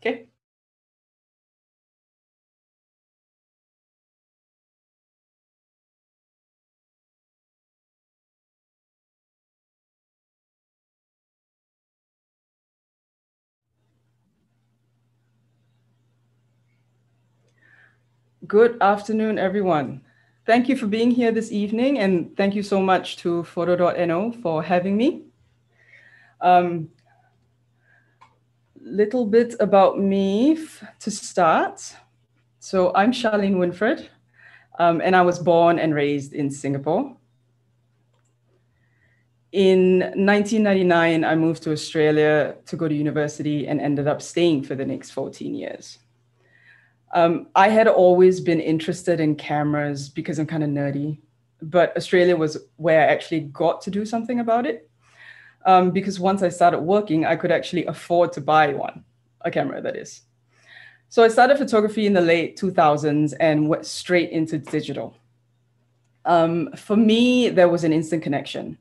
Okay. Good afternoon, everyone. Thank you for being here this evening, and thank you so much to Foto.no for having me. Um, little bit about me to start. So I'm Charlene Winfred, um, and I was born and raised in Singapore. In 1999, I moved to Australia to go to university and ended up staying for the next 14 years. Um, I had always been interested in cameras because I'm kind of nerdy, but Australia was where I actually got to do something about it. Um, because once I started working, I could actually afford to buy one, a camera that is. So I started photography in the late 2000s and went straight into digital. Um, for me, there was an instant connection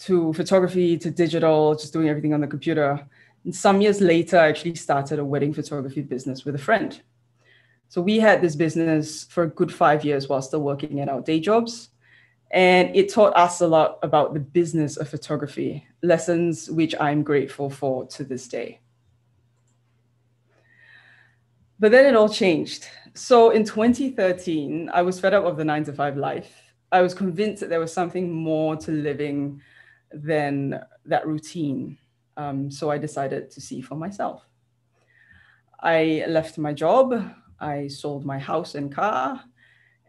to photography, to digital, just doing everything on the computer. And some years later, I actually started a wedding photography business with a friend. So we had this business for a good five years while still working at our day jobs. And it taught us a lot about the business of photography, lessons which I'm grateful for to this day. But then it all changed. So in 2013, I was fed up of the nine to five life. I was convinced that there was something more to living than that routine. Um, so I decided to see for myself. I left my job. I sold my house and car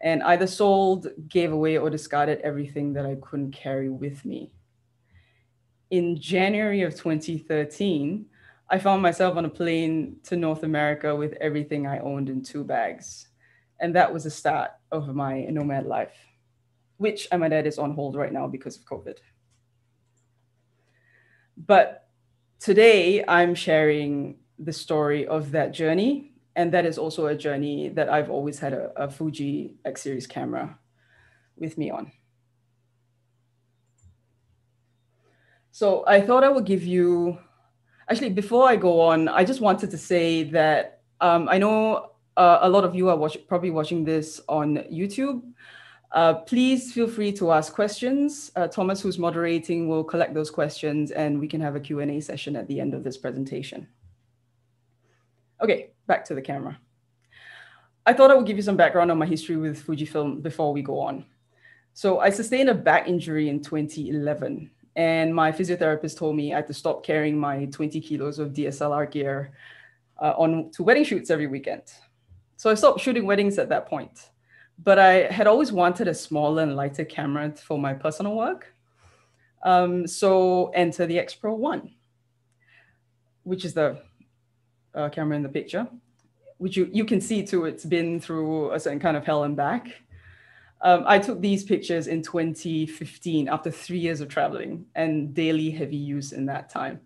and either sold, gave away, or discarded everything that I couldn't carry with me. In January of 2013, I found myself on a plane to North America with everything I owned in two bags. And that was the start of my nomad life, which I might add is on hold right now because of COVID. But today I'm sharing the story of that journey and that is also a journey that I've always had a, a Fuji X series camera with me on. So I thought I would give you, actually, before I go on, I just wanted to say that um, I know uh, a lot of you are watch, probably watching this on YouTube. Uh, please feel free to ask questions. Uh, Thomas, who's moderating, will collect those questions and we can have a Q&A session at the end of this presentation. Okay, back to the camera. I thought I would give you some background on my history with Fujifilm before we go on. So I sustained a back injury in 2011, and my physiotherapist told me I had to stop carrying my 20 kilos of DSLR gear uh, on to wedding shoots every weekend. So I stopped shooting weddings at that point. But I had always wanted a smaller and lighter camera for my personal work. Um, so enter the X Pro 1, which is the uh, camera in the picture, which you, you can see too, it's been through a certain kind of hell and back. Um, I took these pictures in 2015 after three years of traveling and daily heavy use in that time.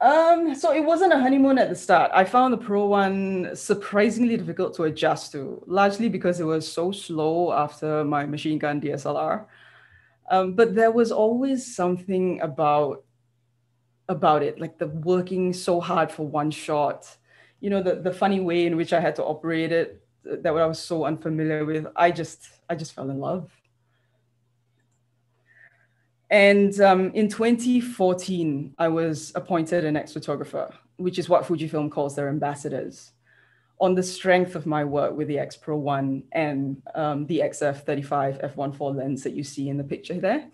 Um, so it wasn't a honeymoon at the start. I found the Pro One surprisingly difficult to adjust to, largely because it was so slow after my machine gun DSLR. Um, but there was always something about about it, like the working so hard for one shot, you know, the, the funny way in which I had to operate it that what I was so unfamiliar with. I just, I just fell in love. And um, in 2014, I was appointed an X-Photographer, which is what Fujifilm calls their ambassadors, on the strength of my work with the X Pro 1 and um, the XF35 f1.4 lens that you see in the picture there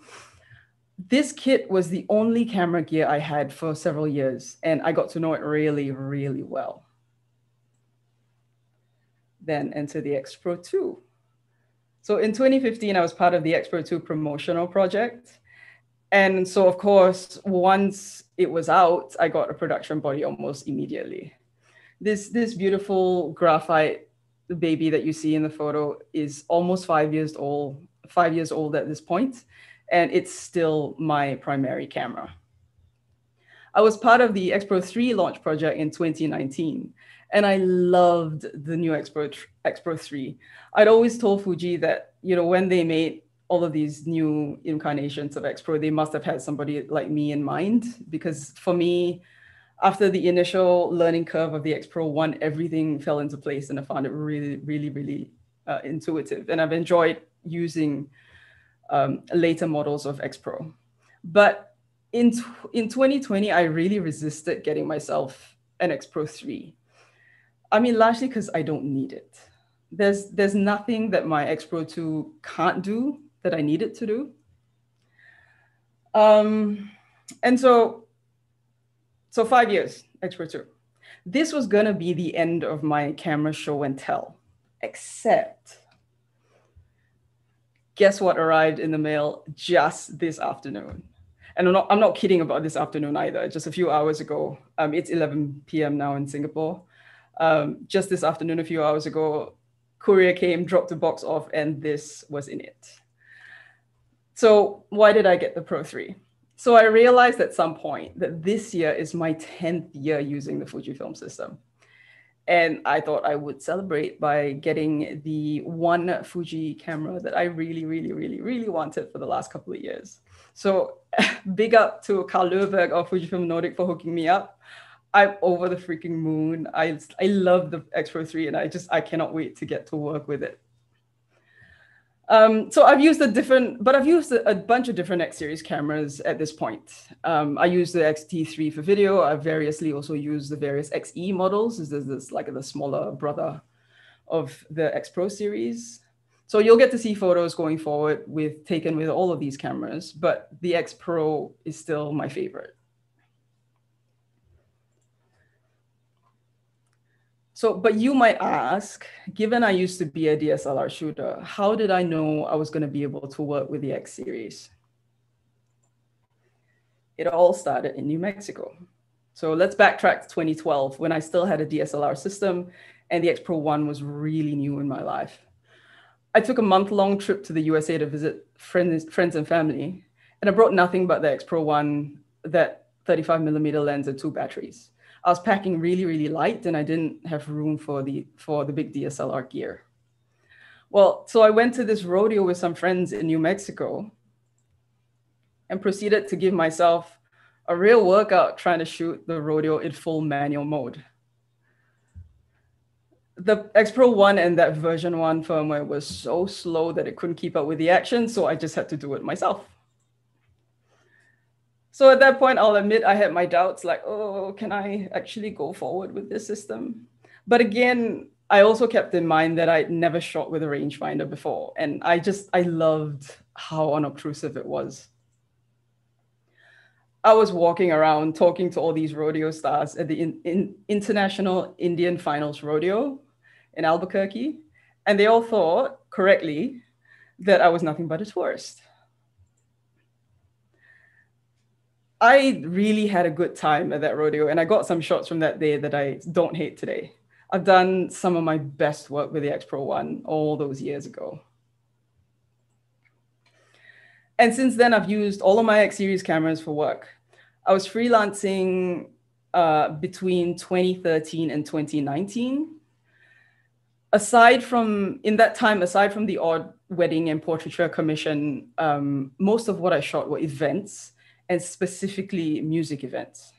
this kit was the only camera gear I had for several years, and I got to know it really, really well. Then enter the X Pro 2. So in 2015, I was part of the X Pro 2 promotional project. And so, of course, once it was out, I got a production body almost immediately. This, this beautiful graphite baby that you see in the photo is almost five years old, five years old at this point and it's still my primary camera. I was part of the X Pro 3 launch project in 2019, and I loved the new X Pro 3. I'd always told Fuji that, you know, when they made all of these new incarnations of X Pro, they must have had somebody like me in mind, because for me, after the initial learning curve of the X Pro 1, everything fell into place and I found it really, really, really uh, intuitive. And I've enjoyed using um, later models of X Pro. But in, in 2020, I really resisted getting myself an X Pro 3. I mean, largely because I don't need it. There's, there's nothing that my X Pro 2 can't do that I need it to do. Um, and so, so five years, X Pro 2. This was gonna be the end of my camera show and tell, except guess what arrived in the mail just this afternoon? And I'm not, I'm not kidding about this afternoon either, just a few hours ago. Um, it's 11 p.m. now in Singapore. Um, just this afternoon, a few hours ago, courier came, dropped the box off, and this was in it. So why did I get the Pro 3? So I realized at some point that this year is my 10th year using the Fujifilm system. And I thought I would celebrate by getting the one Fuji camera that I really, really, really, really wanted for the last couple of years. So big up to Carl Löfberg of Fujifilm Nordic for hooking me up. I'm over the freaking moon. I, I love the X Pro 3 and I just, I cannot wait to get to work with it. Um, so I've used a different, but I've used a, a, bunch of different X series cameras at this point. Um, I use the X-T3 for video. I've variously also used the various XE models. This is this like the smaller brother of the X Pro series. So you'll get to see photos going forward with taken with all of these cameras, but the X Pro is still my favorite. So, but you might ask, given I used to be a DSLR shooter, how did I know I was going to be able to work with the X series? It all started in New Mexico. So let's backtrack to 2012 when I still had a DSLR system and the X Pro 1 was really new in my life. I took a month long trip to the USA to visit friends, friends and family, and I brought nothing but the X Pro 1, that 35 millimeter lens and two batteries. I was packing really, really light and I didn't have room for the, for the big DSLR gear. Well, so I went to this rodeo with some friends in New Mexico and proceeded to give myself a real workout trying to shoot the rodeo in full manual mode. The X Pro 1 and that version 1 firmware was so slow that it couldn't keep up with the action, so I just had to do it myself. So at that point, I'll admit I had my doubts like, oh, can I actually go forward with this system? But again, I also kept in mind that I'd never shot with a rangefinder before. And I just, I loved how unobtrusive it was. I was walking around talking to all these rodeo stars at the in, in International Indian Finals Rodeo in Albuquerque. And they all thought correctly that I was nothing but a tourist. I really had a good time at that rodeo, and I got some shots from that day that I don't hate today. I've done some of my best work with the X Pro One all those years ago. And since then, I've used all of my X series cameras for work. I was freelancing uh, between 2013 and 2019. Aside from, in that time, aside from the odd wedding and portraiture commission, um, most of what I shot were events and specifically music events.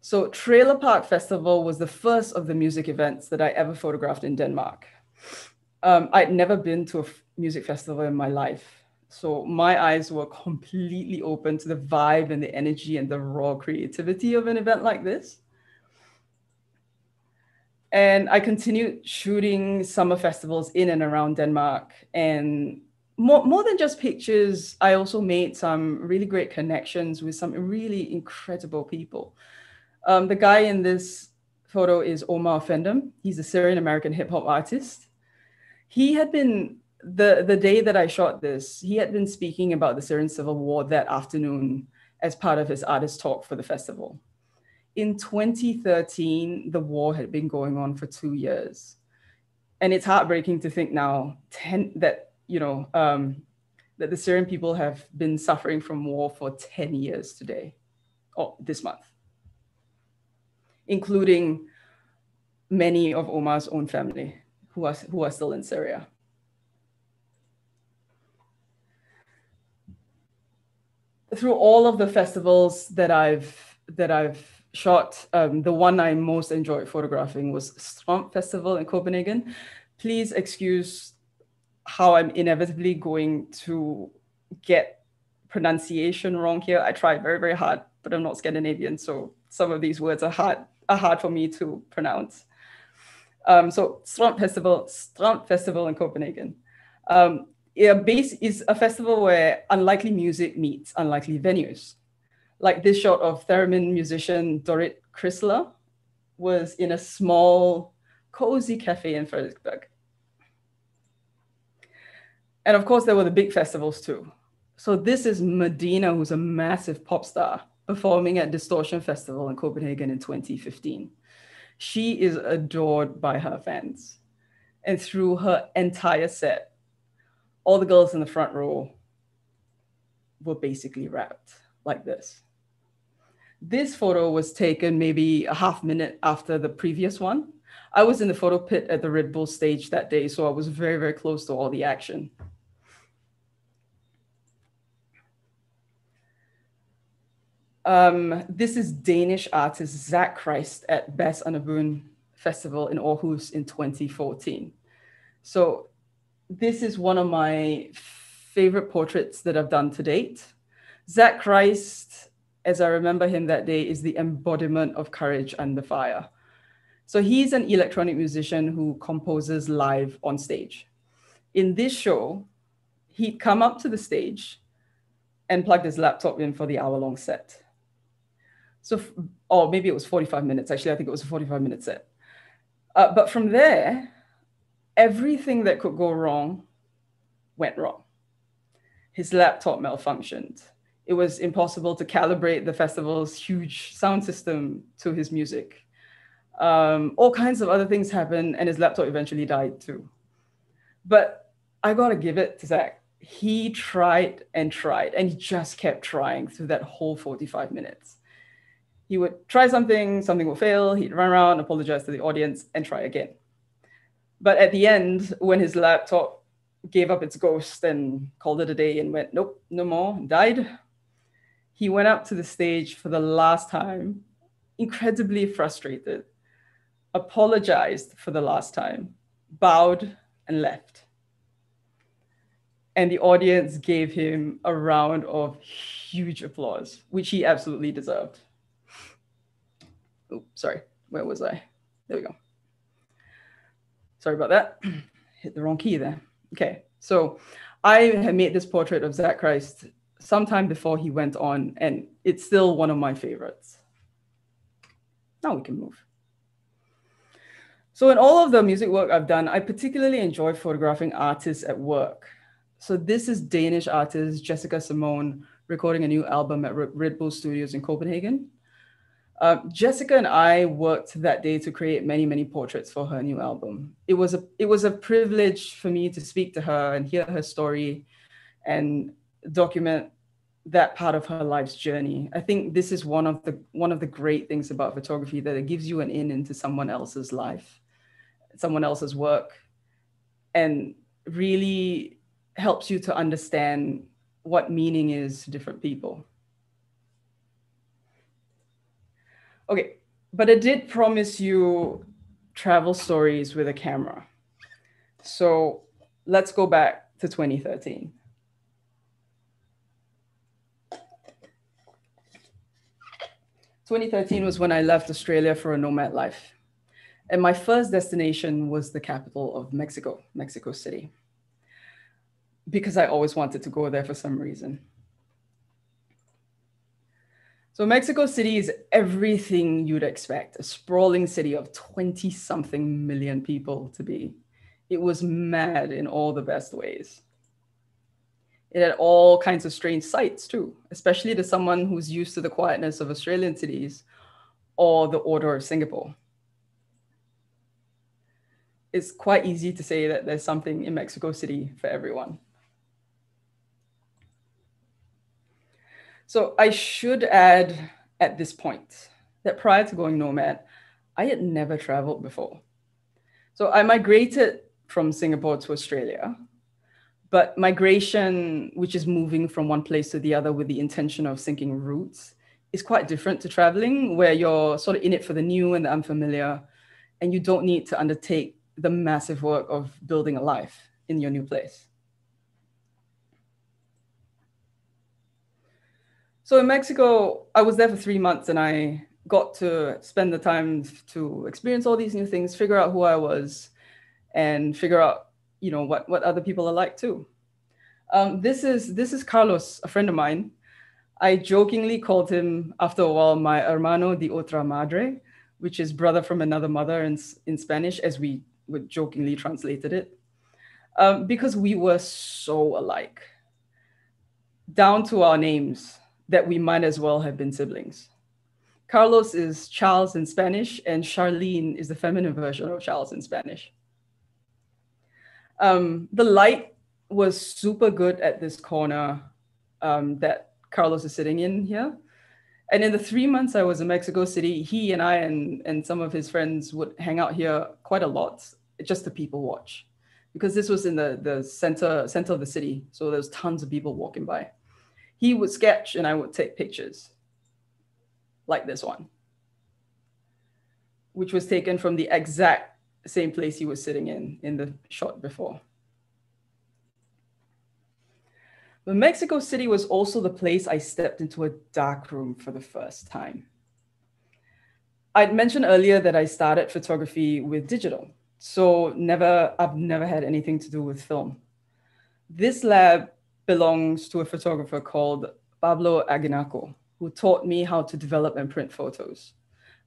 So Trailer Park Festival was the first of the music events that I ever photographed in Denmark. Um, I'd never been to a music festival in my life. So my eyes were completely open to the vibe and the energy and the raw creativity of an event like this. And I continued shooting summer festivals in and around Denmark and more, more than just pictures, I also made some really great connections with some really incredible people. Um, the guy in this photo is Omar Offendum. He's a Syrian American hip hop artist. He had been, the, the day that I shot this, he had been speaking about the Syrian civil war that afternoon as part of his artist talk for the festival. In 2013, the war had been going on for two years. And it's heartbreaking to think now 10, that you know, um, that the Syrian people have been suffering from war for 10 years today, or this month, including many of Omar's own family who are, who are still in Syria. Through all of the festivals that I've that I've shot, um, the one I most enjoyed photographing was Strand Festival in Copenhagen. Please excuse how I'm inevitably going to get pronunciation wrong here. I try very, very hard, but I'm not Scandinavian, so some of these words are hard, are hard for me to pronounce. Um, so Strand Festival, Strand Festival in Copenhagen. Um, yeah, base is a festival where unlikely music meets unlikely venues. Like this shot of theremin musician Dorrit Chrysler was in a small, cozy cafe in Frederiksberg. And of course, there were the big festivals too. So this is Medina, who's a massive pop star, performing at Distortion Festival in Copenhagen in 2015. She is adored by her fans. And through her entire set, all the girls in the front row were basically wrapped like this. This photo was taken maybe a half minute after the previous one. I was in the photo pit at the Red Bull stage that day, so I was very, very close to all the action. Um, this is Danish artist Zach Christ at Bas Boom Festival in Aarhus in 2014. So this is one of my favorite portraits that I've done to date. Zach Christ, as I remember him that day, is the embodiment of courage under fire. So he's an electronic musician who composes live on stage. In this show, he'd come up to the stage and plugged his laptop in for the hour long set. So, or maybe it was 45 minutes. Actually, I think it was a 45 minute set. Uh, but from there, everything that could go wrong went wrong. His laptop malfunctioned. It was impossible to calibrate the festival's huge sound system to his music. Um, all kinds of other things happened, and his laptop eventually died too. But I gotta give it to Zach. He tried and tried, and he just kept trying through that whole 45 minutes. He would try something, something would fail, he'd run around, apologize to the audience, and try again. But at the end, when his laptop gave up its ghost and called it a day and went, nope, no more, died, he went up to the stage for the last time, incredibly frustrated, apologized for the last time, bowed, and left. And the audience gave him a round of huge applause, which he absolutely deserved. Oh, sorry, where was I? There we go. Sorry about that. Hit the wrong key there. Okay, so I had made this portrait of Zach Christ sometime before he went on, and it's still one of my favorites. Now we can move. So in all of the music work I've done, I particularly enjoy photographing artists at work. So this is Danish artist Jessica Simone recording a new album at Red Bull Studios in Copenhagen. Uh, Jessica and I worked that day to create many, many portraits for her new album. It was a it was a privilege for me to speak to her and hear her story, and document that part of her life's journey. I think this is one of the one of the great things about photography that it gives you an in into someone else's life, someone else's work, and really helps you to understand what meaning is to different people. Okay, but I did promise you travel stories with a camera. So let's go back to 2013. Twenty thirteen was when I left Australia for a nomad life. And my first destination was the capital of Mexico, Mexico City, because I always wanted to go there for some reason. So Mexico City is everything you'd expect a sprawling city of 20 something million people to be. It was mad in all the best ways. It had all kinds of strange sights too, especially to someone who's used to the quietness of Australian cities or the order of Singapore. It's quite easy to say that there's something in Mexico City for everyone. So I should add at this point that prior to going nomad, I had never traveled before. So I migrated from Singapore to Australia, but migration, which is moving from one place to the other with the intention of sinking roots, is quite different to traveling, where you're sort of in it for the new and the unfamiliar, and you don't need to undertake the massive work of building a life in your new place. So in Mexico, I was there for three months and I got to spend the time to experience all these new things, figure out who I was, and figure out, you know, what, what other people are like too. Um, this is this is Carlos, a friend of mine. I jokingly called him after a while my hermano de otra madre, which is brother from another mother in, in Spanish, as we would jokingly translated it, um, because we were so alike, down to our names that we might as well have been siblings. Carlos is Charles in Spanish, and Charlene is the feminine version of Charles in Spanish. Um, the light was super good at this corner um, that Carlos is sitting in here. And in the three months I was in Mexico City, he and I and, and some of his friends would hang out here quite a lot, just to people watch. Because this was in the, the center, center of the city. So there was tons of people walking by. He would sketch and I would take pictures like this one, which was taken from the exact same place he was sitting in in the shot before. But Mexico City was also the place I stepped into a dark room for the first time. I'd mentioned earlier that I started photography with digital, so never I've never had anything to do with film. This lab belongs to a photographer called Pablo Aguinaco, who taught me how to develop and print photos.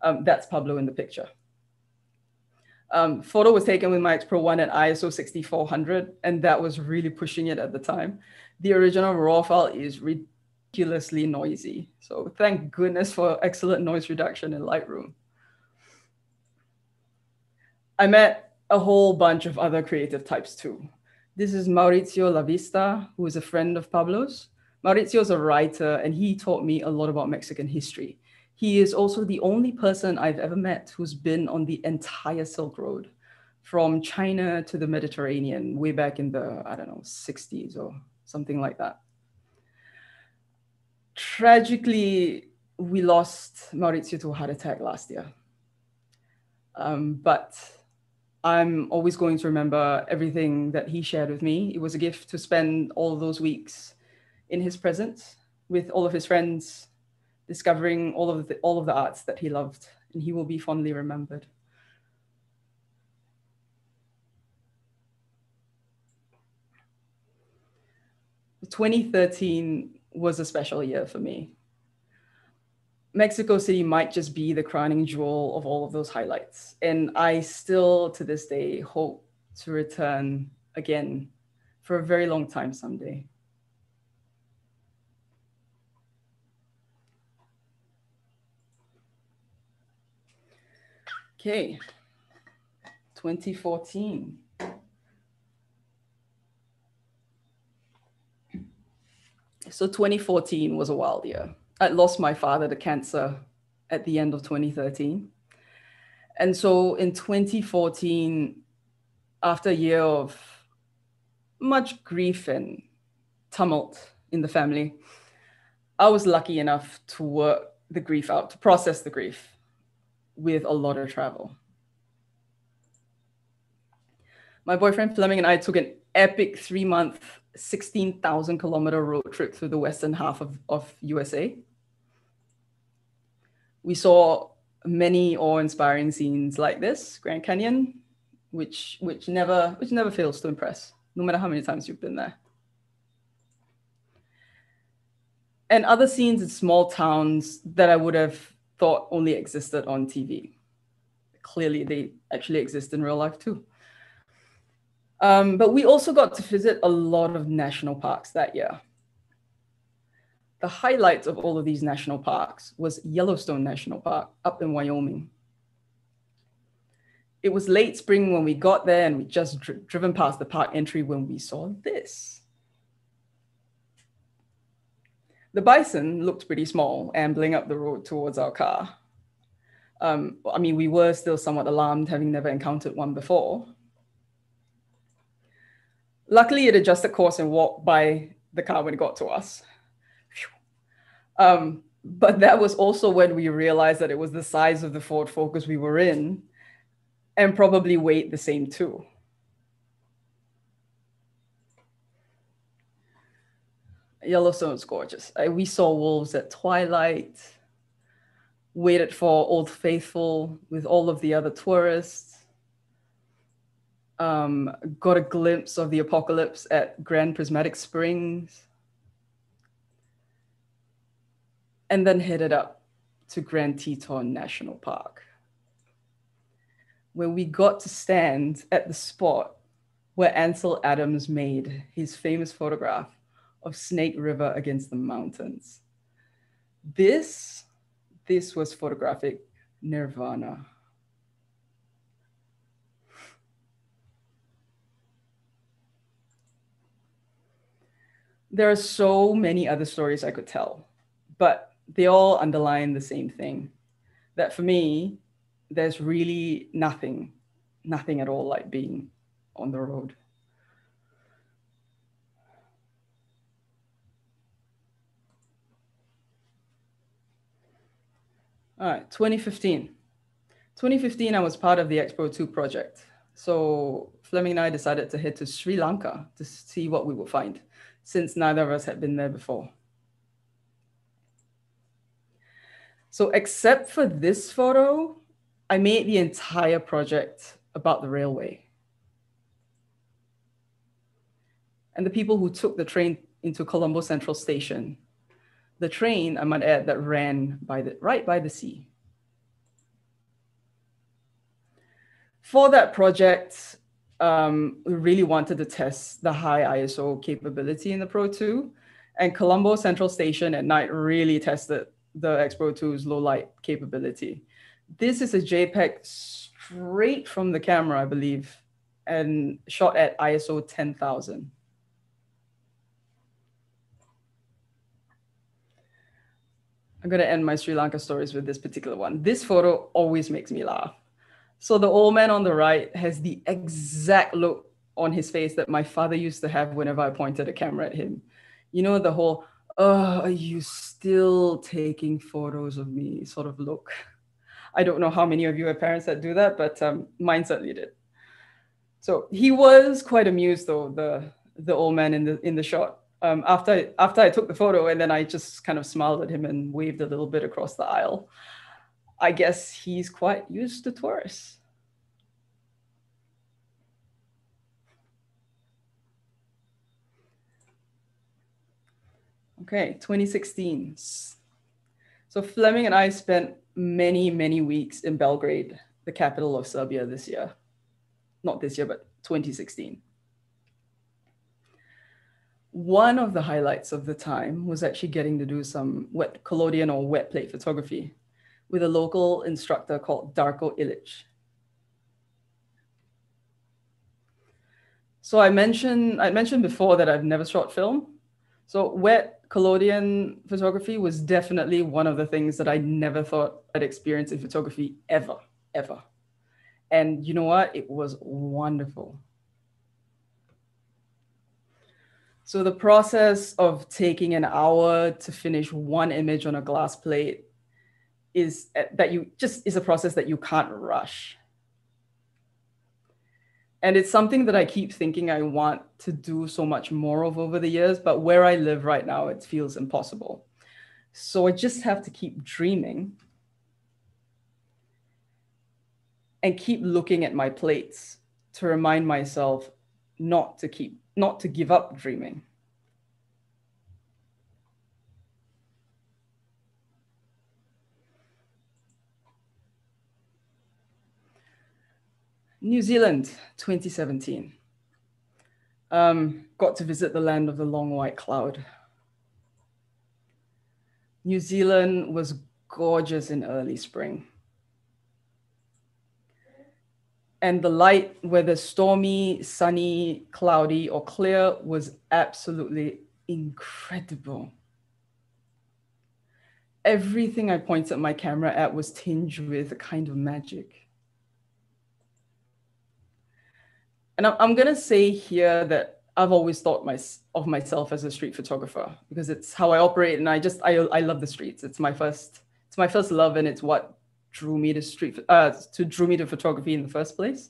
Um, that's Pablo in the picture. Um, photo was taken with my X Pro 1 at ISO 6400, and that was really pushing it at the time. The original RAW file is ridiculously noisy. So thank goodness for excellent noise reduction in Lightroom. I met a whole bunch of other creative types too. This is Mauricio Lavista, who is a friend of Pablo's. Mauricio is a writer and he taught me a lot about Mexican history. He is also the only person I've ever met who's been on the entire Silk Road from China to the Mediterranean way back in the, I don't know, 60s or something like that. Tragically, we lost Mauricio to a heart attack last year. Um, but I'm always going to remember everything that he shared with me. It was a gift to spend all those weeks in his presence with all of his friends, discovering all of the, all of the arts that he loved, and he will be fondly remembered. Twenty thirteen was a special year for me. Mexico City might just be the crowning jewel of all of those highlights. And I still, to this day, hope to return again for a very long time someday. Okay, 2014. So 2014 was a wild year. I lost my father to cancer at the end of 2013. And so in 2014, after a year of much grief and tumult in the family, I was lucky enough to work the grief out, to process the grief with a lot of travel. My boyfriend Fleming and I took an epic three month, 16,000 kilometer road trip through the western half of, of USA. We saw many awe-inspiring scenes like this, Grand Canyon, which which never which never fails to impress, no matter how many times you've been there. And other scenes in small towns that I would have thought only existed on TV. Clearly, they actually exist in real life too. Um, but we also got to visit a lot of national parks that year. The highlight of all of these national parks was Yellowstone National Park up in Wyoming. It was late spring when we got there and we just dr driven past the park entry when we saw this. The bison looked pretty small, ambling up the road towards our car. Um, I mean, we were still somewhat alarmed, having never encountered one before. Luckily, it adjusted course and walked by the car when it got to us. Um, But that was also when we realized that it was the size of the Ford Focus we were in and probably weighed the same too. Yellowstone's gorgeous. we saw wolves at twilight, waited for Old Faithful with all of the other tourists, um, got a glimpse of the apocalypse at Grand Prismatic Springs, and then headed up to Grand Teton National Park. Where we got to stand at the spot where Ansel Adams made his famous photograph of Snake River against the mountains. This, this was photographic nirvana. There are so many other stories I could tell, but they all underline the same thing that for me, there's really nothing, nothing at all like being on the road. All right, 2015. 2015, I was part of the X Pro 2 project. So Fleming and I decided to head to Sri Lanka to see what we would find, since neither of us had been there before. So except for this photo, I made the entire project about the railway. And the people who took the train into Colombo Central Station the train, I might add, that ran by the, right by the sea. For that project, um, we really wanted to test the high ISO capability in the Pro 2. And Colombo Central Station at night really tested the X Pro 2's low light capability. This is a JPEG straight from the camera, I believe, and shot at ISO 10,000. I'm going to end my Sri Lanka stories with this particular one. This photo always makes me laugh. So the old man on the right has the exact look on his face that my father used to have whenever I pointed a camera at him. You know, the whole, oh, are you still taking photos of me sort of look. I don't know how many of you have parents that do that, but um, mine certainly did. So he was quite amused though, the, the old man in the, in the shot um, after after I took the photo and then I just kind of smiled at him and waved a little bit across the aisle. I guess he's quite used to Taurus. Okay, 2016. So Fleming and I spent many, many weeks in Belgrade, the capital of Serbia this year. Not this year, but 2016 one of the highlights of the time was actually getting to do some wet collodion or wet plate photography with a local instructor called Darko Ilic. So I mentioned I mentioned before that I've never shot film. So wet collodion photography was definitely one of the things that I never thought I'd experience in photography ever, ever. And you know what? It was wonderful. So the process of taking an hour to finish one image on a glass plate is eh, that you just is a process that you can't rush. And it's something that I keep thinking I want to do so much more of over the years, but where I live right now, it feels impossible. So I just have to keep dreaming and keep looking at my plates to remind myself not to keep not to give up dreaming. New Zealand, 2017. Um, got to visit the land of the long white cloud. New Zealand was gorgeous in early spring and the light, whether stormy, sunny, cloudy, or clear, was absolutely incredible. Everything I pointed my camera at was tinged with a kind of magic. And I'm going to say here that I've always thought my, of myself as a street photographer because it's how I operate, and I just I, I love the streets. It's my first it's my first love, and it's what drew me to street uh, to drew me to photography in the first place.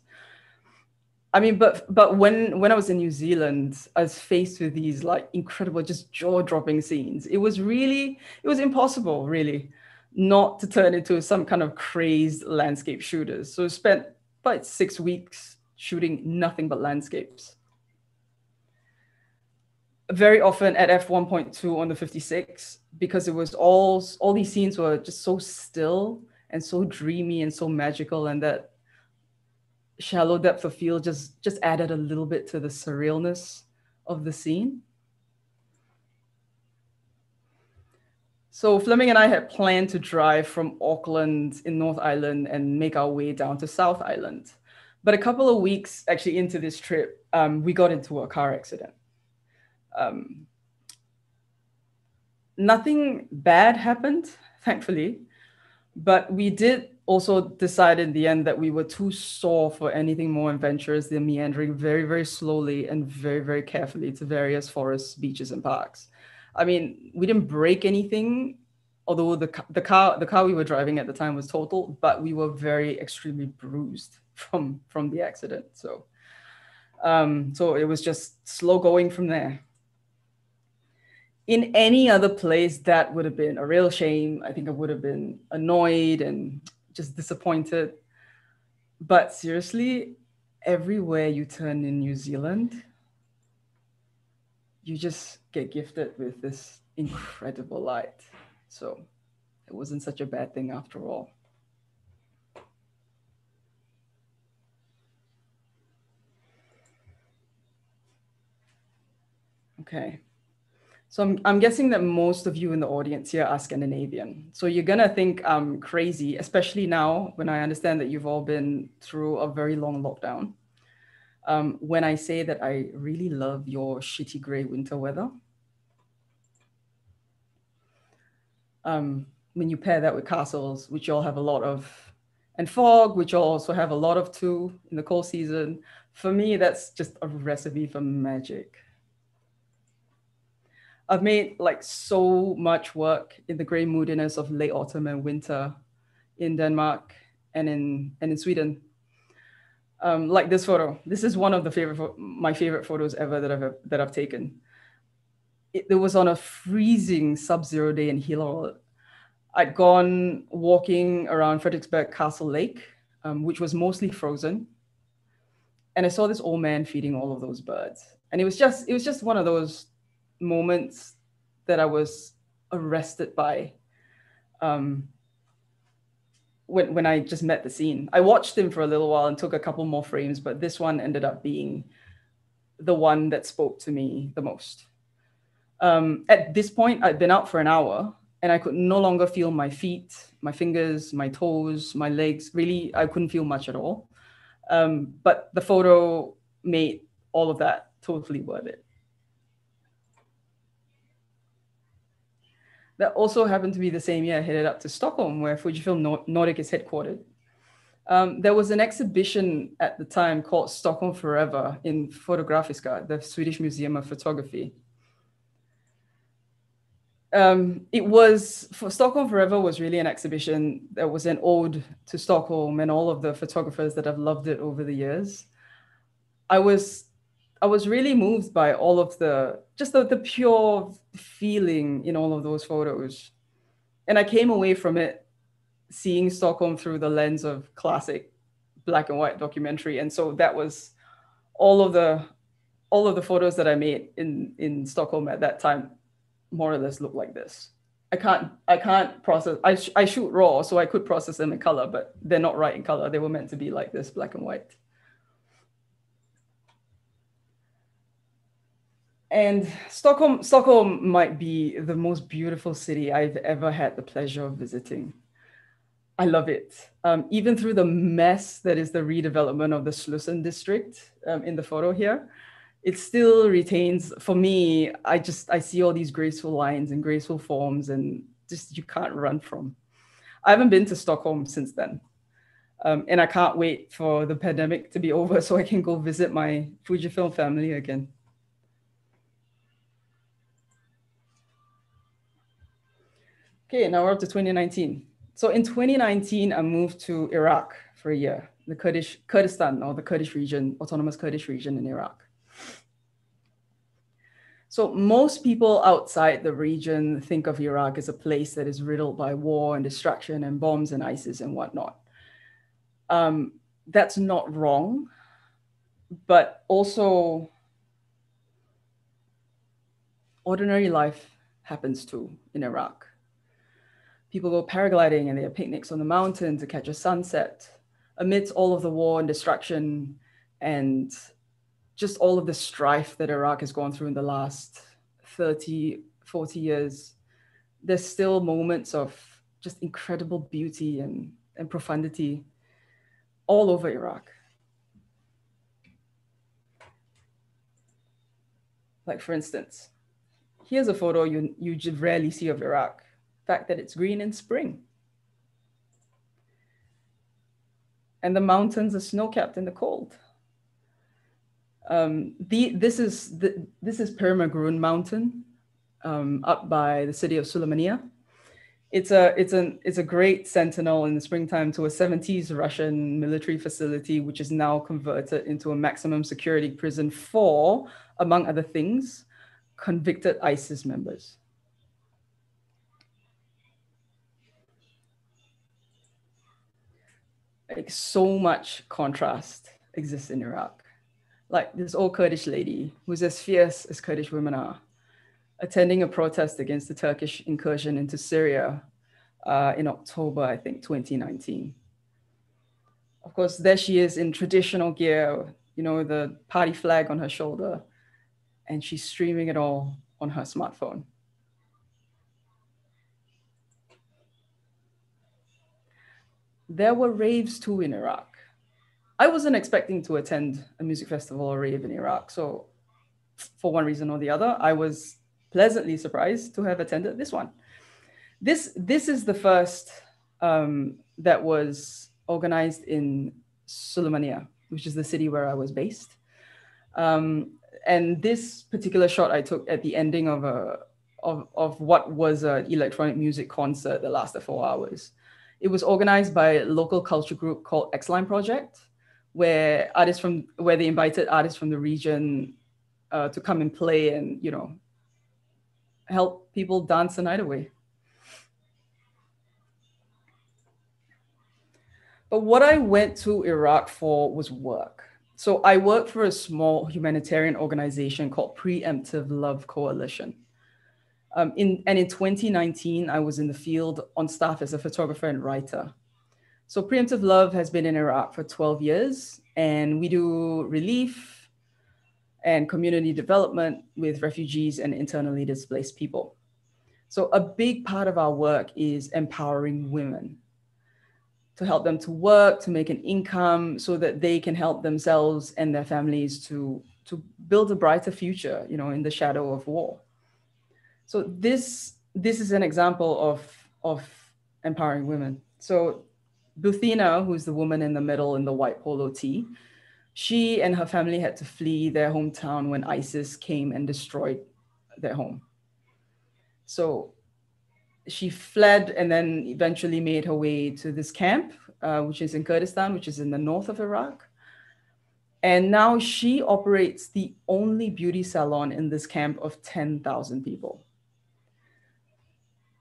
I mean, but but when when I was in New Zealand, I was faced with these like incredible, just jaw dropping scenes. It was really it was impossible, really, not to turn into some kind of crazed landscape shooters. So I spent about six weeks shooting nothing but landscapes. Very often at f1.2 on the 56 because it was all all these scenes were just so still and so dreamy and so magical and that shallow depth of field just just added a little bit to the surrealness of the scene. So fleming and i had planned to drive from auckland in north island and make our way down to south island but a couple of weeks actually into this trip um, we got into a car accident um, nothing bad happened, thankfully, but we did also decide in the end that we were too sore for anything more adventurous than meandering very, very slowly and very, very carefully to various forests, beaches, and parks. I mean, we didn't break anything, although the, the car the car we were driving at the time was total, but we were very extremely bruised from from the accident. So, um, so it was just slow going from there in any other place, that would have been a real shame. I think I would have been annoyed and just disappointed. But seriously, everywhere you turn in New Zealand, you just get gifted with this incredible light. So it wasn't such a bad thing after all. Okay. So I'm, I'm guessing that most of you in the audience here are Scandinavian. So you're gonna think I'm crazy, especially now when I understand that you've all been through a very long lockdown. Um, when I say that I really love your shitty gray winter weather. Um, when you pair that with castles, which all have a lot of, and fog, which also have a lot of too in the cold season, for me, that's just a recipe for magic. I've made like so much work in the gray moodiness of late autumn and winter in Denmark and in and in Sweden. Um, like this photo. This is one of the favorite my favorite photos ever that I've that I've taken. It, it was on a freezing sub-zero day in Hillerød. I'd gone walking around Frederiksborg Castle Lake, um, which was mostly frozen, and I saw this old man feeding all of those birds. And it was just it was just one of those moments that I was arrested by um, when, when I just met the scene. I watched him for a little while and took a couple more frames, but this one ended up being the one that spoke to me the most. Um, at this point, I'd been out for an hour and I could no longer feel my feet, my fingers, my toes, my legs. Really, I couldn't feel much at all. Um, but the photo made all of that totally worth it. That also happened to be the same year I headed up to Stockholm, where Fujifilm Nordic is headquartered. Um, there was an exhibition at the time called Stockholm Forever in Fotografiska, the Swedish Museum of Photography. Um, it was for Stockholm Forever was really an exhibition that was an ode to Stockholm and all of the photographers that have loved it over the years. I was I was really moved by all of the just the, the pure feeling in all of those photos. And I came away from it seeing Stockholm through the lens of classic black and white documentary. And so that was all of the all of the photos that I made in in Stockholm at that time more or less look like this. I can't I can't process I, sh- I shoot raw so I could process them in color but they're not right in color they were meant to be like this black and white And Stockholm, Stockholm might be the most beautiful city I've ever had the pleasure of visiting. I love it. Um, even through the mess that is the redevelopment of the Slussen district um, in the photo here, it still retains for me i just i see all these graceful lines and graceful forms and just you can't run from. I haven't been to stockholm since then. Um, and i can't wait for the pandemic to be over so i can go visit my fujifilm family again. Okay now we're up to 2019 so in 2019 i moved to iraq for a year the kurdish kurdistan or the kurdish region autonomous kurdish region in iraq. So most people outside the region think of Iraq as a place that is riddled by war and destruction and bombs and ISIS and whatnot. Um, that's not wrong, but also ordinary life happens too in Iraq. People go paragliding and they have picnics on the mountain to catch a sunset amidst all of the war and destruction and just all of the strife that Iraq has gone through in the last 30, 40 years. There's still moments of just incredible beauty and, and profundity all over Iraq. Like for instance, here's a photo you, you rarely see of Iraq. The fact that it's green in spring. And the mountains are snow-capped in the cold. Um, the, this is the, this is Pir Mountain um, up by the city of Sulaymaniyah. It's a, it's, an, it's a great sentinel in the springtime to a 70s Russian military facility, which is now converted into a maximum security prison for, among other things, convicted ISIS members. Like so much contrast exists in Iraq. Like this old Kurdish lady who's as fierce as Kurdish women are, attending a protest against the Turkish incursion into Syria uh, in October, I think, 2019. Of course, there she is in traditional gear, you know, the party flag on her shoulder, and she's streaming it all on her smartphone. There were raves too in Iraq. I wasn't expecting to attend a music festival or rave in Iraq. So, for one reason or the other, I was pleasantly surprised to have attended this one. This, this is the first um, that was organized in Sulaymaniyah, which is the city where I was based. Um, and this particular shot I took at the ending of a of, of what was an electronic music concert that lasted four hours. It was organized by a local culture group called X Line Project, where artists from where they invited artists from the region uh, to come and play and you know help people dance the night away. But what I went to Iraq for was work. So I worked for a small humanitarian organization called Preemptive Love Coalition. Um, in, and in 2019, I was in the field on staff as a photographer and writer. So Preemptive Love has been in Iraq for 12 years, and we do relief and community development with refugees and internally displaced people. So a big part of our work is empowering women to help them to work, to make an income so that they can help themselves and their families to, to build a brighter future, you know, in the shadow of war. So this, this is an example of, of empowering women. So Buthina, who's the woman in the middle in the white polo tee, she and her family had to flee their hometown when ISIS came and destroyed their home. So she fled and then eventually made her way to this camp, uh, which is in Kurdistan, which is in the north of Iraq. And now she operates the only beauty salon in this camp of 10,000 people.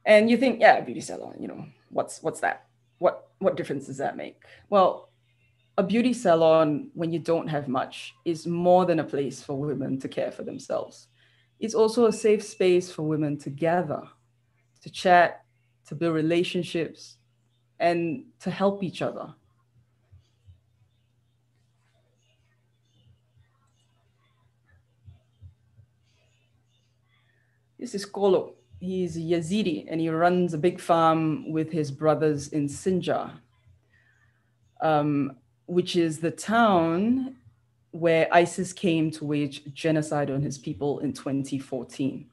And you think, yeah, beauty salon, you know, what's what's that? What what difference does that make? Well, a beauty salon, when you don't have much, is more than a place for women to care for themselves. It's also a safe space for women to gather to chat, to build relationships, and to help each other. This is Kolo. He's a Yazidi and he runs a big farm with his brothers in Sinjar, um, which is the town where ISIS came to wage genocide on his people in 2014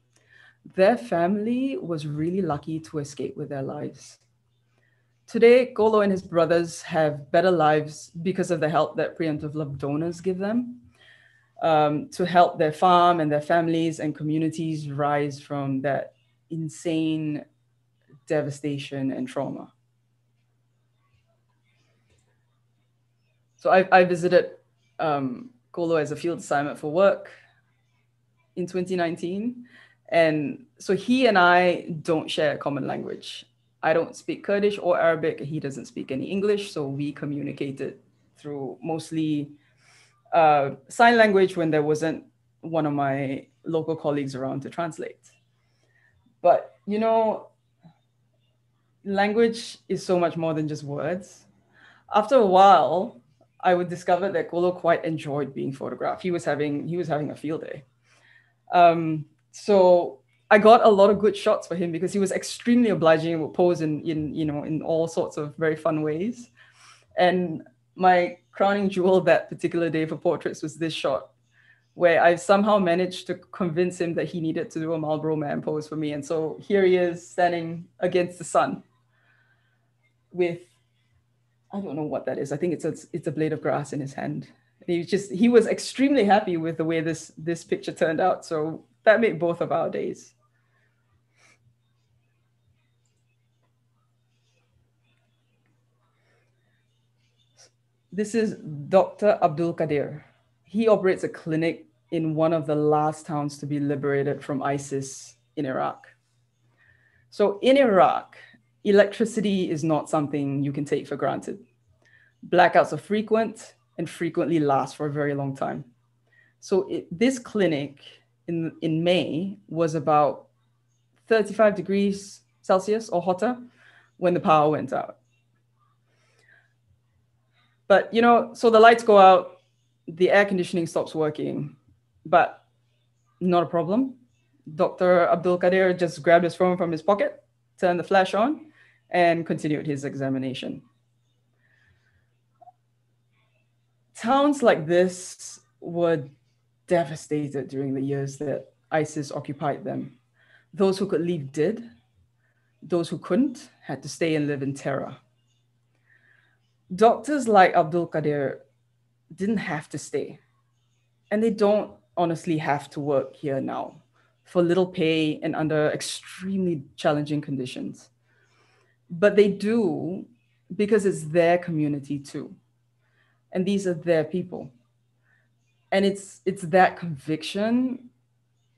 their family was really lucky to escape with their lives. Today, Kolo and his brothers have better lives because of the help that preemptive love donors give them um, to help their farm and their families and communities rise from that insane devastation and trauma. So I, I visited um, Kolo as a field assignment for work in 2019. And so he and I don't share a common language. I don't speak Kurdish or Arabic. He doesn't speak any English. So we communicated through mostly uh, sign language when there wasn't one of my local colleagues around to translate. But, you know, language is so much more than just words. After a while, I would discover that Kolo quite enjoyed being photographed. He was having he was having a field day. Um, so I got a lot of good shots for him because he was extremely obliging and would pose in, in you know in all sorts of very fun ways. And my crowning jewel that particular day for portraits was this shot where I somehow managed to convince him that he needed to do a Marlboro Man pose for me. And so here he is standing against the sun with, I don't know what that is. I think it's a, it's a blade of grass in his hand. And he just, he was extremely happy with the way this, this picture turned out. So that made both of our days. This is Dr. Abdul Qadir. He operates a clinic in one of the last towns to be liberated from ISIS in Iraq. So in Iraq, electricity is not something you can take for granted. Blackouts are frequent and frequently last for a very long time. So it, this clinic in, in May was about 35 degrees Celsius or hotter when the power went out. But you know, so the lights go out, the air conditioning stops working, but not a problem. Dr. Abdul Qadir just grabbed his phone from his pocket, turned the flash on, and continued his examination. Towns like this were devastated during the years that ISIS occupied them. Those who could leave did. Those who couldn't had to stay and live in terror. Doctors like Abdul Qadir didn't have to stay. And they don't honestly have to work here now for little pay and under extremely challenging conditions. But they do because it's their community too. And these are their people. And it's it's that conviction,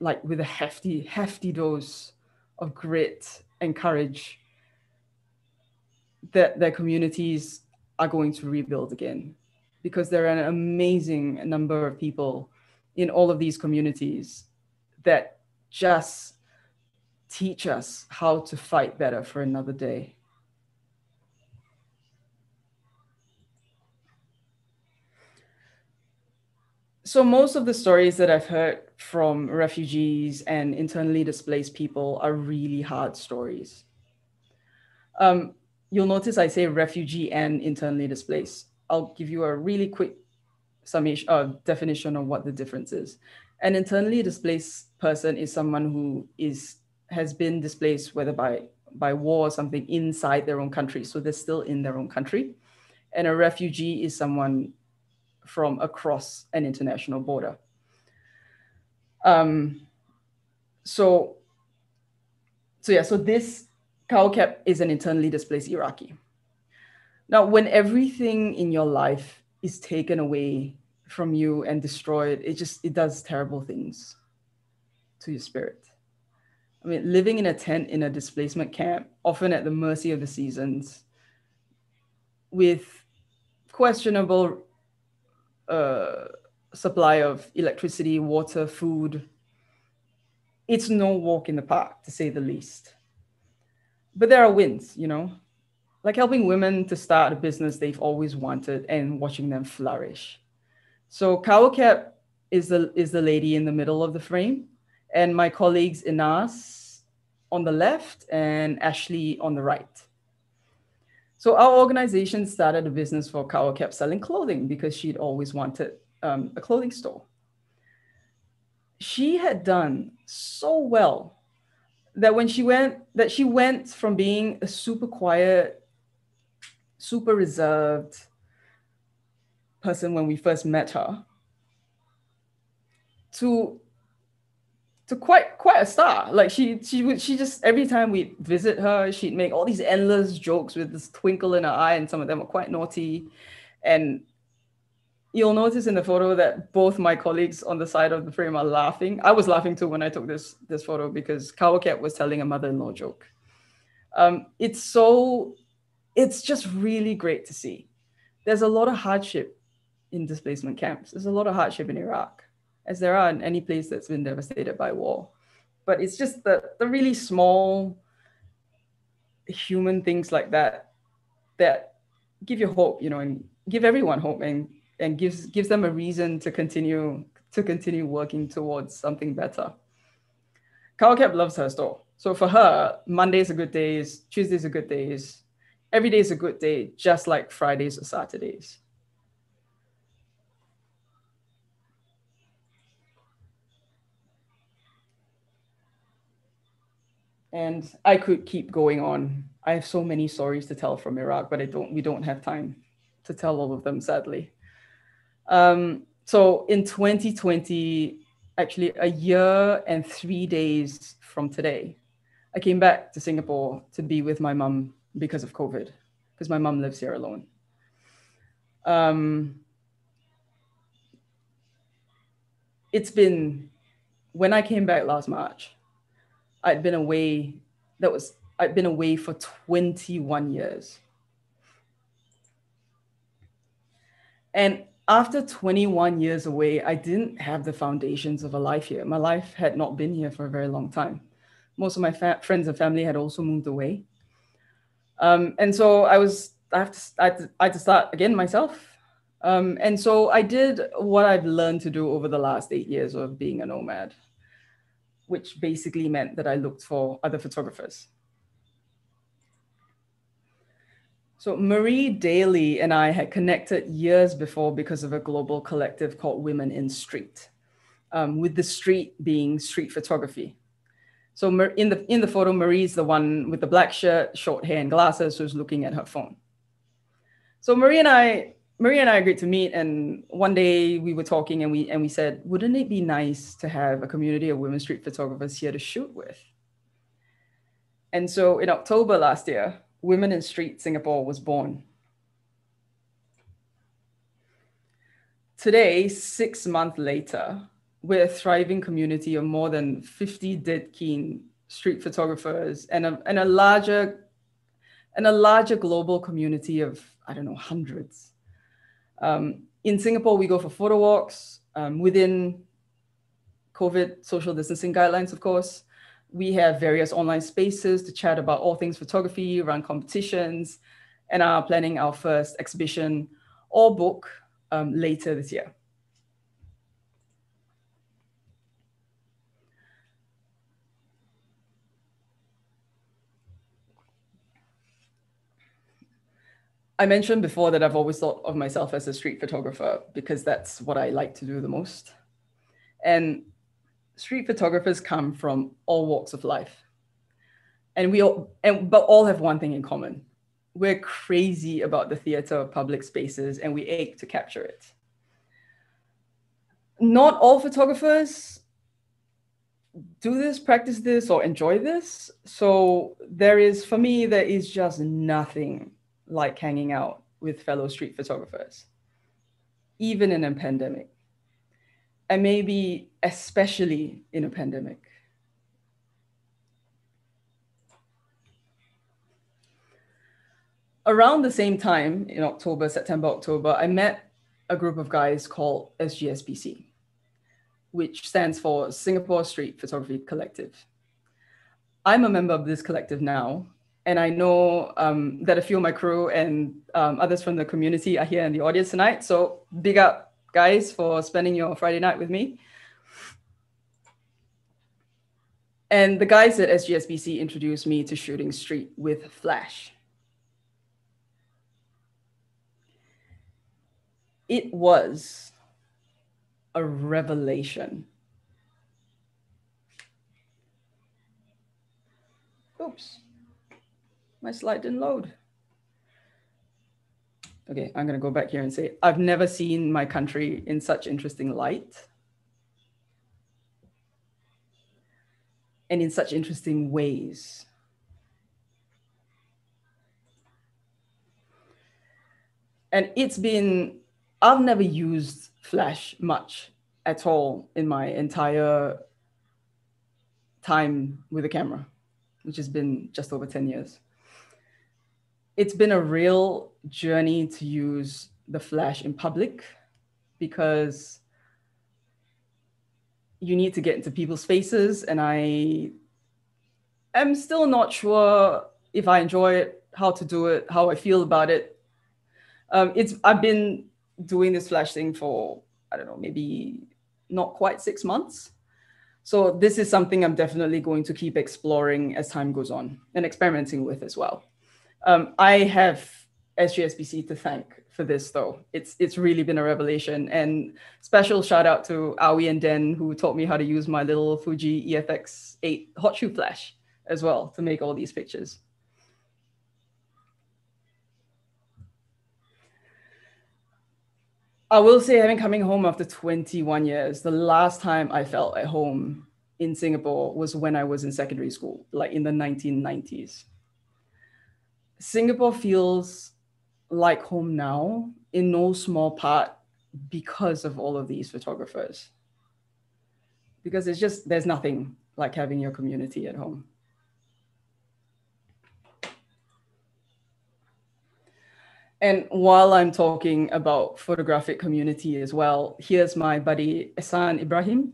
like with a hefty, hefty dose of grit and courage that their communities are going to rebuild again because there are an amazing number of people in all of these communities that just teach us how to fight better for another day. So, most of the stories that I've heard from refugees and internally displaced people are really hard stories. Um, you'll notice I say refugee and internally displaced. I'll give you a really quick summation, uh, definition of what the difference is. An internally displaced person is someone who is has been displaced, whether by by war or something, inside their own country. So they're still in their own country. And a refugee is someone from across an international border. Um, so, so yeah, so this Kawakep is an internally displaced Iraqi. Now, when everything in your life is taken away from you and destroyed, it just it does terrible things to your spirit. I mean, living in a tent in a displacement camp, often at the mercy of the seasons, with questionable supply of electricity, water, food, it's no walk in the park, to say the least but there are wins, you know, like helping women to start a business they've always wanted and watching them flourish. So Kawakep is the is the lady in the middle of the frame, and my colleagues Inas on the left and Ashley on the right. So our organization started a business for Kawakep selling clothing because she'd always wanted um, a clothing store. She had done so well that when she went that she went from being a super quiet super reserved person when we first met her to to quite quite a star. Like she she would she just every time we visit her, she'd make all these endless jokes with this twinkle in her eye, and some of them were quite naughty. And you'll notice in the photo that both my colleagues on the side of the frame are laughing. I was laughing too when I took this this photo because Kawakep was telling a mother-in-law joke. Um, it's so it's just really great to see. There's a lot of hardship in displacement camps. There's a lot of hardship in Iraq, as there are in any place that's been devastated by war. But it's just the, the really small human things like that that give you hope, you know, and give everyone hope and, and gives gives them a reason to continue to continue working towards something better. Kawakep loves her store. So for her, Mondays are good days, Tuesdays are good days, every day is a good day, just like Fridays or Saturdays. And I could keep going on. I have so many stories to tell from Iraq, but I don't. We don't have time to tell all of them, sadly. Um, so in 2020, actually a year and three days from today, I came back to Singapore to be with my mum because of COVID, because my mum lives here alone. Um, it's been when I came back last March, I'd been away. That was I'd been away for 21 years. And after 21 years away, I didn't have the foundations of a life here. My life had not been here for a very long time. Most of my fa- friends and family had also moved away. Um, and so I was, I have to, I had to, I to start again myself. Um, and so I did what I've learned to do over the last eight years of being a nomad which basically meant that I looked for other photographers. So Marie Daly and I had connected years before because of a global collective called Women in Street, um, with the street being street photography. So in the in the photo, Marie's the one with the black shirt, short hair, and glasses who's looking at her phone. So Marie and I Maria and I agreed to meet, and one day we were talking, and we and we said, wouldn't it be nice to have a community of women street photographers here to shoot with? And so in October last year, Women in Street Singapore was born. Today, six months later, we're a thriving community of more than 50 dead keen street photographers and a, and a larger and a larger global community of, I don't know, hundreds um, in Singapore, we go for photo walks um, within COVID social distancing guidelines, of course. We have various online spaces to chat about all things photography, run competitions, and are planning our first exhibition or book um, later this year. I mentioned before that I've always thought of myself as a street photographer because that's what I like to do the most. And street photographers come from all walks of life. And we all and but all have one thing in common. We're crazy about the theater of public spaces and we ache to capture it. Not all photographers do this, practice this, or enjoy this. So there is, for me, there is just nothing like hanging out with fellow street photographers, even in a pandemic, and maybe especially in a pandemic. Around the same time in October, September, October, I met a group of guys called SGSPC, which stands for Singapore Street Photography Collective. I'm a member of this collective now, and I know um, that a few of my crew and um, others from the community are here in the audience tonight. So big up, guys, for spending your Friday night with me. And the guys at SGSPC introduced me to shooting street with flash. It was a revelation. Oops my slide didn't load. Okay, I'm gonna go back here and say, I've never seen my country in such interesting light. and in such interesting ways. And it's been, I've never used Flash much at all in my entire time with a camera, which has been just over 10 years. It's been a real journey to use the Flash in public because you need to get into people's faces and I am still not sure if I enjoy it, how to do it, how I feel about it. Um, it's I've been doing this flash thing for I don't know maybe not quite six months. So this is something I'm definitely going to keep exploring as time goes on and experimenting with as well. Um, I have SGSPC to thank for this though. It's it's really been a revelation. And special shout out to Aoi and Den who taught me how to use my little Fuji EF-X8 hot shoe flash as well to make all these pictures. I will say, having coming home after 21 years, the last time I felt at home in Singapore was when I was in secondary school, like in the 1990s. Singapore feels like home now in no small part because of all of these photographers. Because it's just, there's nothing like having your community at home. And while I'm talking about photographic community as well, here's my buddy Ehsan Ibrahim,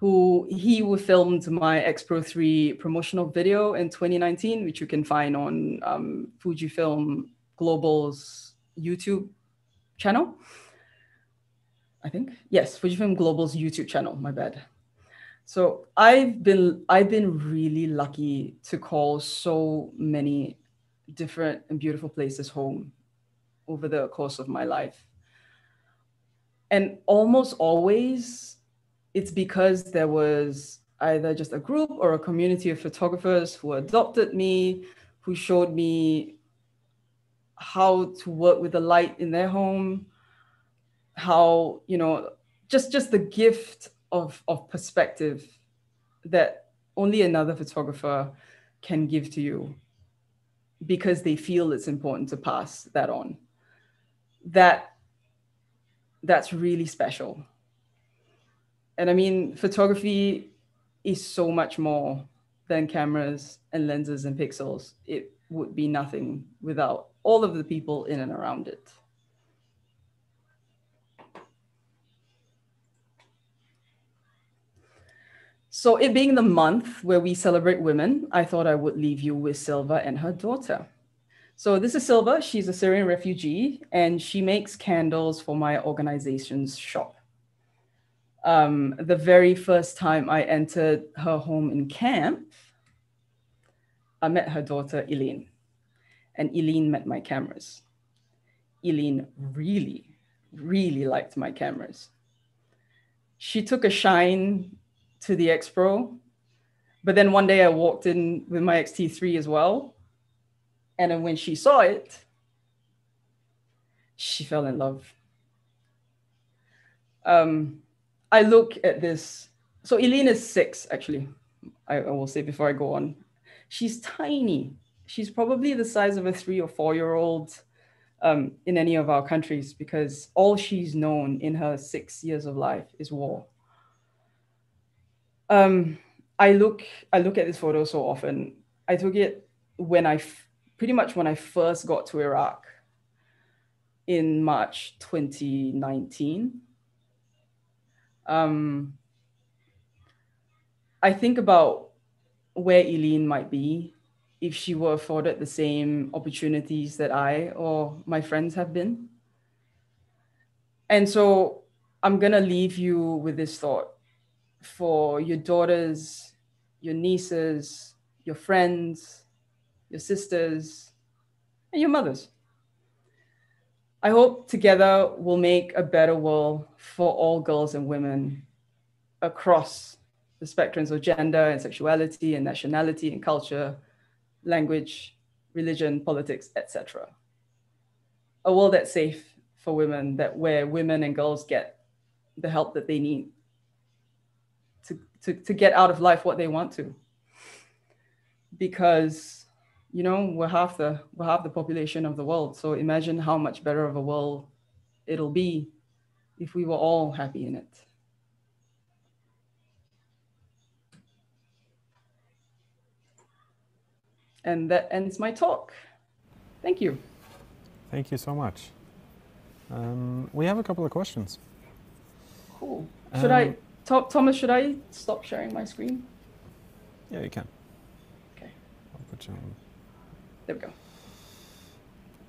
who he filmed my X Pro 3 promotional video in 2019, which you can find on um, Fujifilm Global's YouTube channel. I think yes, Fujifilm Global's YouTube channel. My bad. So I've been I've been really lucky to call so many different and beautiful places home over the course of my life. And almost always it's because there was either just a group or a community of photographers who adopted me, who showed me how to work with the light in their home how you know just just the gift of of perspective that only another photographer can give to you because they feel it's important to pass that on. That that's really special and i mean photography is so much more than cameras and lenses and pixels it would be nothing without all of the people in and around it. So it being the month where we celebrate women, I thought I would leave you with Silva and her daughter. So this is Silva. She's a Syrian refugee, and she makes candles for my organization's shop. Um, the very first time I entered her home in camp, I met her daughter, Elaine and Eileen met my cameras. Eileen really, really liked my cameras. She took a shine to the X Pro, but then one day I walked in with my X-T3 as well. And then when she saw it, she fell in love. Um, I look at this. So Eileen is six, actually. I, I will say before I go on. She's tiny she's probably the size of a three or four year old um, in any of our countries because all she's known in her six years of life is war. Um, I look I look at this photo so often. I took it when I pretty much when I first got to Iraq in March 2019. Um, I think about where Eileen might be if she were afforded the same opportunities that I or my friends have been. And so I'm going to leave you with this thought for your daughters, your nieces, your friends, your sisters, and your mothers. I hope together we'll make a better world for all girls and women across the spectrums of gender and sexuality and nationality and culture language, religion, politics, etc. A world that's safe for women, that where women and girls get the help that they need. to, to, to get out of life what they want to. Because, you know, we're half the we're half the population of the world. So imagine how much better of a world it'll be if we were all happy in it. And that ends my talk. Thank you. Thank you so much. Um, we have a couple of questions. Cool. Should um, I, Thomas, should I stop sharing my screen? Yeah, you can. Okay. I'll put you on. There we go.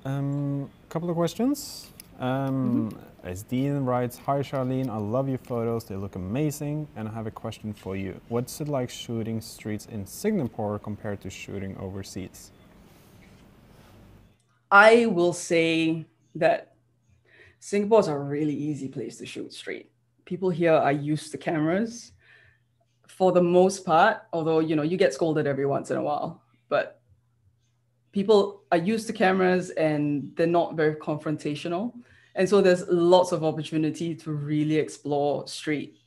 A um, couple of questions. Um, mm -hmm. As Dean writes, Hi Charlene, I love your photos, they look amazing, and I have a question for you. What's it like shooting streets in Singapore compared to shooting overseas? I will say that Singapore is a really easy place to shoot street. People here are used to cameras for the most part, although you know you get scolded every once in a while, but people are used to cameras and they're not very confrontational and so there's lots of opportunity to really explore street,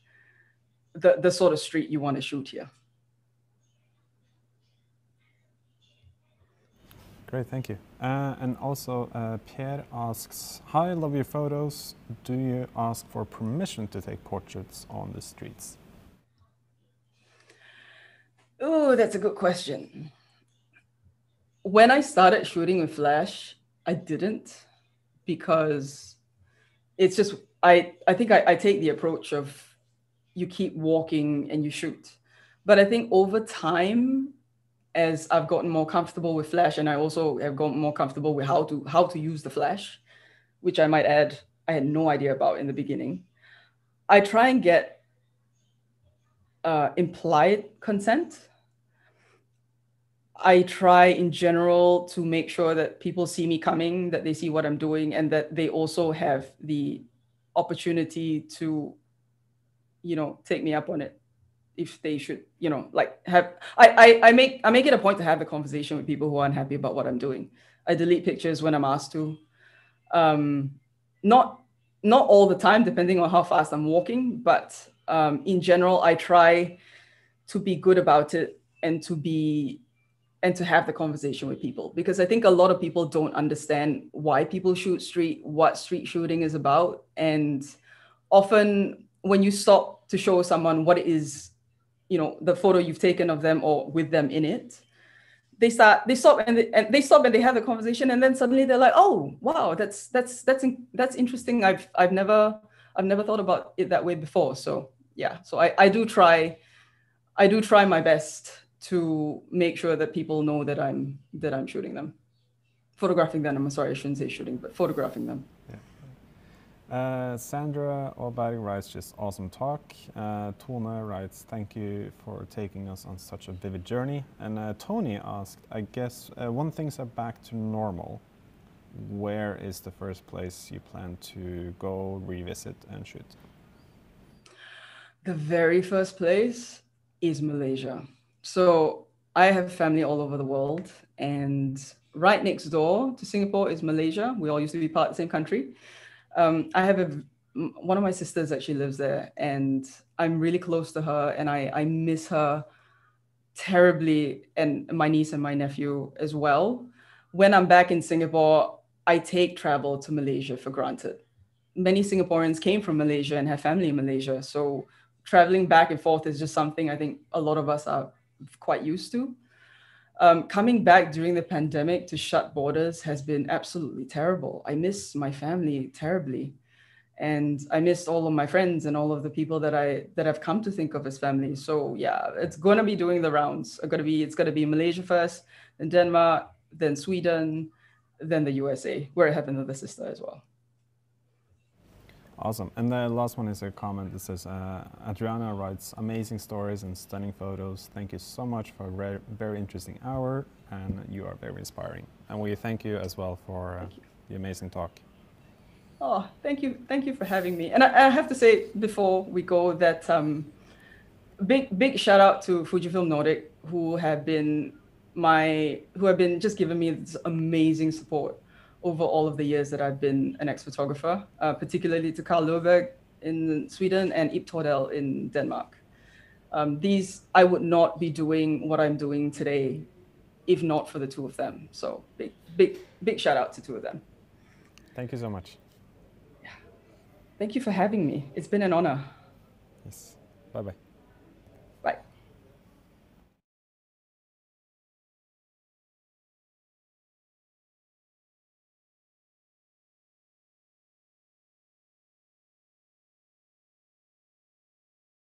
the, the sort of street you want to shoot here. Great, thank you. Uh, and also, uh, Pierre asks, Hi, love your photos. Do you ask for permission to take portraits on the streets? Oh, that's a good question. When I started shooting with flash, I didn't because it's just I I think I, I take the approach of you keep walking and you shoot. But I think over time, as I've gotten more comfortable with Flash, and I also have gotten more comfortable with how to how to use the Flash, which I might add I had no idea about in the beginning. I try and get uh, implied consent. I try in general to make sure that people see me coming, that they see what I'm doing, and that they also have the opportunity to, you know, take me up on it if they should, you know, like have I, I I make I make it a point to have a conversation with people who are unhappy about what I'm doing. I delete pictures when I'm asked to. Um, not not all the time, depending on how fast I'm walking, but um, in general, I try to be good about it and to be and to have the conversation with people because I think a lot of people don't understand why people shoot street, what street shooting is about. And often when you stop to show someone what it is, you know, the photo you've taken of them or with them in it, they start they stop and they, and they stop and they have the conversation and then suddenly they're like, oh wow, that's that's that's that's interesting. I've I've never I've never thought about it that way before. So yeah, so I, I do try I do try my best to make sure that people know that I'm that I'm shooting them, photographing them. I'm sorry, I shouldn't say shooting, but photographing them. Yeah. Uh, Sandra Alberg writes just awesome talk. Uh, Tone writes thank you for taking us on such a vivid journey. And uh, Tony asked, I guess uh, one things are back to normal. Where is the first place you plan to go revisit and shoot? The very first place is Malaysia. So I have family all over the world, and right next door to Singapore is Malaysia. We all used to be part of the same country. Um, I have a one of my sisters actually lives there, and I'm really close to her, and I I miss her terribly, and my niece and my nephew as well. When I'm back in Singapore, I take travel to Malaysia for granted. Many Singaporeans came from Malaysia and have family in Malaysia, so traveling back and forth is just something I think a lot of us are quite used to. Um, coming back during the pandemic to shut borders has been absolutely terrible. I miss my family terribly, and I missed all of my friends and all of the people that I that I've come to think of as family. So yeah, it's going to be doing the rounds. It's to be it's going to be Malaysia first, then Denmark, then Sweden, then the USA, where I have another sister as well. Awesome. And the last one is a comment that says, uh, Adriana writes, amazing stories and stunning photos. Thank you so much for a very interesting hour and you are very inspiring. And we thank you as well for uh, the amazing talk. Oh, thank you. Thank you for having me. And I, I have to say before we go that um, big, big shout out to Fujifilm Nordic who have been my, who have been just giving me this amazing support over all of the years that I've been an X-Photographer, uh, particularly to Carl Löfberg in Sweden and Ib Tordell in Denmark. Um, these, I would not be doing what I'm doing today if not for the two of them. So big, big, big shout out to two of them. Thank you so much. Yeah. Thank you for having me. It's been an honor. Yes. Bye bye.